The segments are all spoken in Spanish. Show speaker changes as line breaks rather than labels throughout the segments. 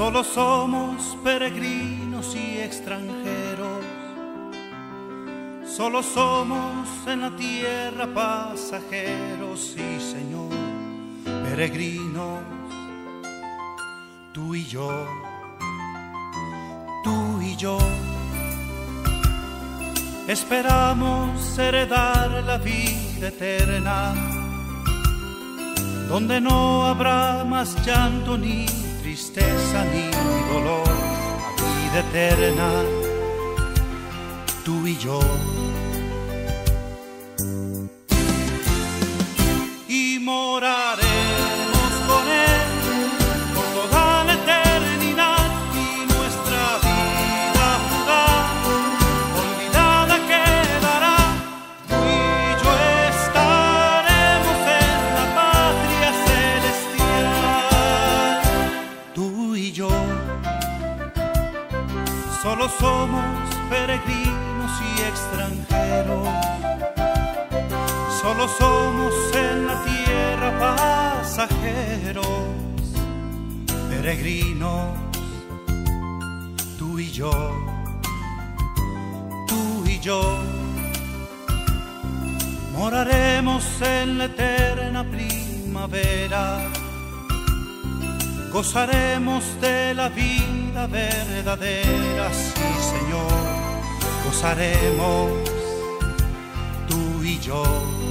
Solo somos peregrinos y extranjeros. Solo somos en la tierra pasajeros, sí Señor, peregrinos, tú y yo, tú y yo. Esperamos heredar la vida eterna, donde no habrá más llanto ni eterna, tú y yo. Peregrinos y extranjeros. Solo somos en la tierra pasajeros, peregrinos, tú y yo, tú y yo. Moraremos en la eterna primavera, gozaremos de la vida verdadera, sí Señor, gozaremos tú y yo.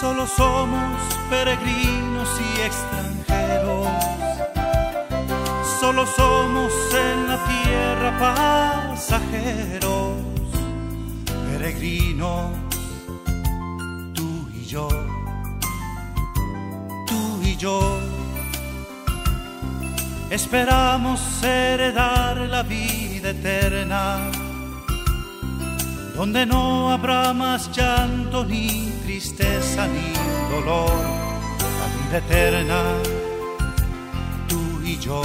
Solo somos peregrinos y extranjeros. Solo somos en la tierra pasajeros, peregrinos, tú y yo, tú y yo. Esperamos heredar la vida eterna donde no habrá más llanto ni tristeza ni dolor, la vida eterna, tú y yo.